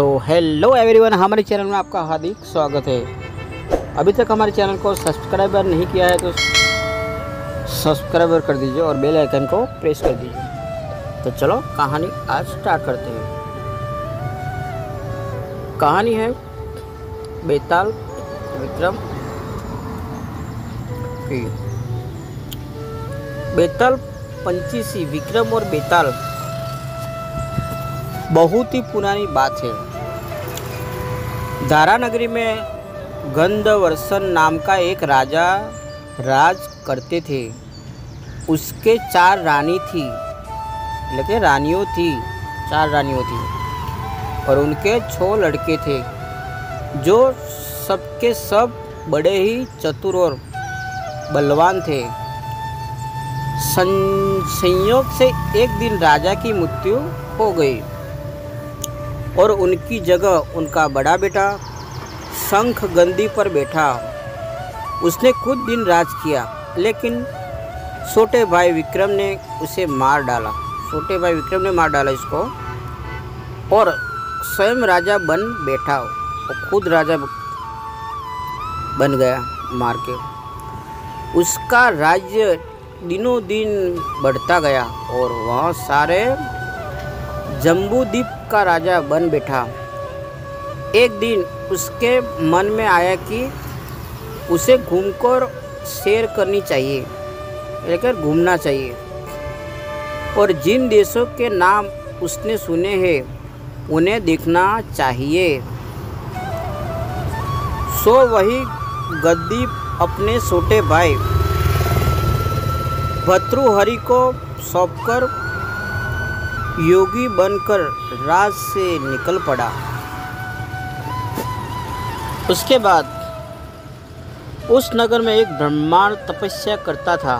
तो hello everyone हमारे channel में आपका हार्दिक स्वागत है। अभी तक हमारे चैनल को सब्सक्राइबर नहीं किया है तो सब्सक्राइबर कर दीजिए और बेल आइकन को प्रेस कर दीजिए। तो चलो, कहानी आज स्टार्ट करते हैं। कहानी है बेताल विक्रम की। बेताल पंचीसी विक्रम और बेताल बहुत ही पुरानी बात है। दारा नगरी में गंधवर्षण नाम का एक राजा राज करते थे। उसके चार रानी थी। लेकिन रानियों थी, चार रानियों थी। और उनके छः लड़के थे, जो सबके सब बड़े ही चतुर और बलवान थे। संयोग से एक दिन राजा की मृत्यु हो गई। और उनकी जगह उनका बड़ा बेटा शंख गंदी पर बैठा। उसने कुछ दिन राज किया, लेकिन छोटे भाई विक्रम ने उसे मार डाला। छोटे भाई विक्रम ने मार डाला इसको और स्वयं राजा बन बैठा और खुद राजा बन गया मार के। उसका राज्य दिनों दिन बढ़ता गया और वहाँ सारे जम्बूद्वीप का राजा बन बैठा। एक दिन उसके मन में आया कि उसे घूमकर सैर करनी चाहिए, लेकर घूमना चाहिए। और जिन देशों के नाम उसने सुने हैं, उन्हें देखना चाहिए। सो वही गद्दी अपने छोटे भाई भर्तृहरि को सौंपकर योगी बनकर राज से निकल पड़ा। उसके बाद उस नगर में एक ब्रह्मांड तपस्या करता था।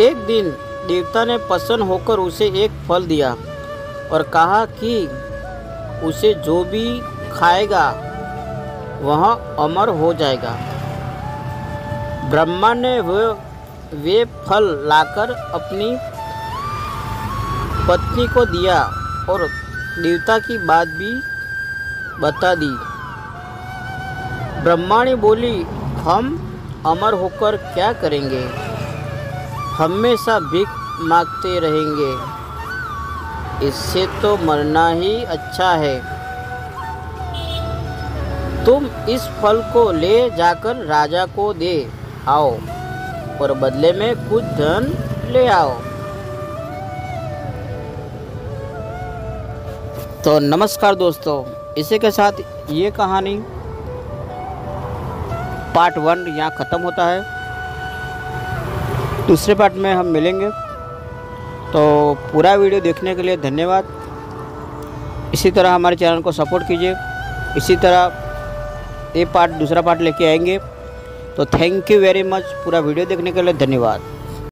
एक दिन देवता ने प्रसन्न होकर उसे एक फल दिया और कहा कि उसे जो भी खाएगा, वह अमर हो जाएगा। ब्रह्मा ने वे वे फल लाकर अपनी पत्नी को दिया और देवता की बात भी बता दी। ब्रह्माणी बोली, हम अमर होकर क्या करेंगे? हमेशा भीख मांगते रहेंगे। इससे तो मरना ही अच्छा है। तुम इस फल को ले जाकर राजा को दे आओ और बदले में कुछ धन ले आओ। तो नमस्कार दोस्तों, इसी के साथ ये कहानी पार्ट वन यहाँ ख़त्म होता है। दूसरे पार्ट में हम मिलेंगे। तो पूरा वीडियो देखने के लिए धन्यवाद। इसी तरह हमारे चैनल को सपोर्ट कीजिए। इसी तरह ये पार्ट, दूसरा पार्ट लेके आएँगे। तो थैंक यू वेरी मच पूरा वीडियो देखने के लिए धन्यवाद।